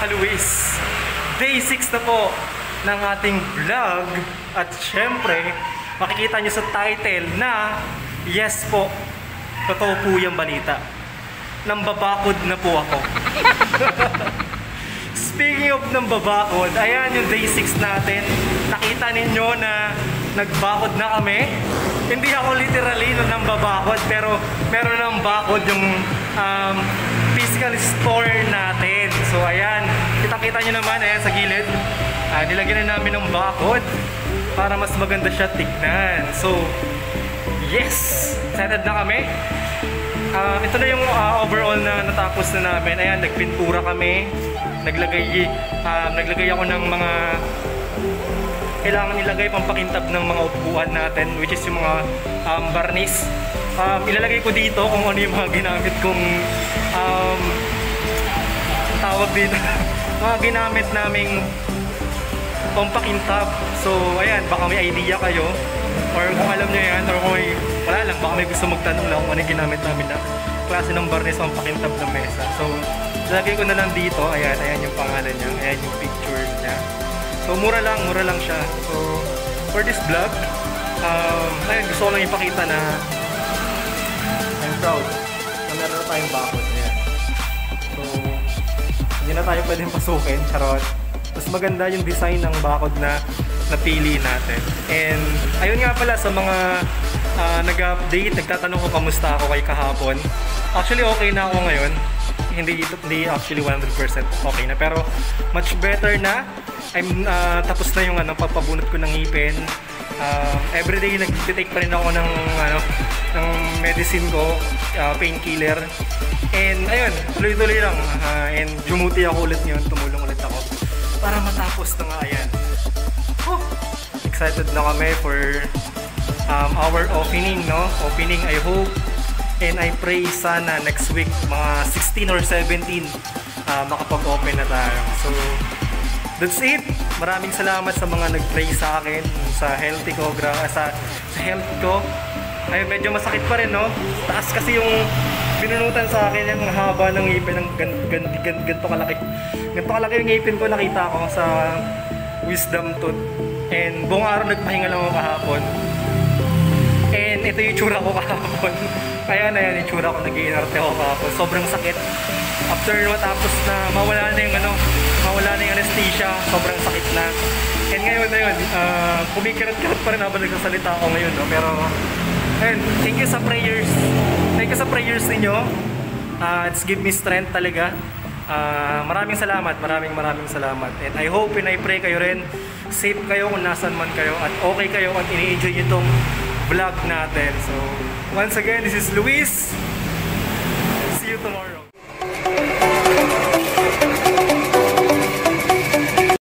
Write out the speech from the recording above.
guys, day 6 na po ng ating vlog at syempre, makikita nyo sa title na yes po, totoo po yung balita. Nambabakod na po ako. Speaking of ng babakod, ayan yung day 6 natin. Nakita ninyo na nagbakod na kami. Hindi ako literally no nang babakod, pero meron ng bakod yung um, physical store natin. So ayan, kita-kita nyo naman, ayan sa gilid. Ah, nilagyan na namin ng bakod para mas maganda siya tignan. So, yes! Excited na kami. Ah, ito na yung ah, overall na natapos na namin. Ayan, nagpintura kami. Naglagay, ah, naglagay ako ng mga kailangan ilagay pampakintab ng mga upuan natin which is yung mga um, barnis. Um, ilalagay ko dito kung ano yung mga ginamit kong um, tawag dito. mga ginamit naming pampakintab. So, ayan, baka may idea kayo or kung alam nyo yan or kung may, wala lang, baka may gusto magtanong lang kung ano yung ginamit namin na klase ng barnis pampakintab ng mesa. So, lalagay ko na lang dito. Ayan, ayan yung pangalan niya. Ayan yung picture niya. So mura lang, mura lang siya. So for this vlog, um, ayun, gusto ko lang ipakita na I'm proud na meron na tayong bakod. Ayan. So hindi na tayo pwedeng pasukin, charot. Mas maganda yung design ng bakod na napili natin. And ayun nga pala sa mga uh, nag-update, nagtatanong ko kamusta ako kay kahapon. Actually okay na ako ngayon. Hindi ito hindi actually 100% okay na pero much better na I'm uh, tapos na yung ano pagpabunot ko ng ngipin. Uh, everyday nagte-take pa rin ako ng ano ng medicine ko, uh, painkiller. And ayun, tuloy-tuloy lang. Uh, and jumuti ako ulit ngayon, tumulong ulit ako para matapos na nga ayan. Oh, excited na kami for um, our opening, no? Opening, I hope and I pray sana next week mga 16 or 17 uh, makapag-open na tayo. So, That's it. Maraming salamat sa mga nag-pray sa akin sa healthy ko, gra sa, sa health ko. Ay medyo masakit pa rin, no? Taas kasi yung binunutan sa akin yung haba ng ngipin ng gan, gan, gan, ganito kalaki. Ganito kalaki yung ngipin ko nakita ko sa wisdom tooth. And buong araw nagpahinga lang ako kahapon. Ito yung tsura ko kahapon. Kaya na yan yung tsura ko, nag-iinarte ako kahapon. Sobrang sakit. After matapos na mawala na yung ano, mawala na yung anesthesia, sobrang sakit na. And ngayon na yun, uh, kumikirat-kirat pa rin habang nagsasalita ako ngayon. No? Pero, ayun, thank you sa prayers. Thank you sa prayers ninyo. Uh, it's give me strength talaga. Uh, maraming salamat, maraming maraming salamat. And I hope and I pray kayo rin, safe kayo kung nasan man kayo at okay kayo at ini-enjoy nyo itong vlog natin. So, once again, this is Luis. See you tomorrow.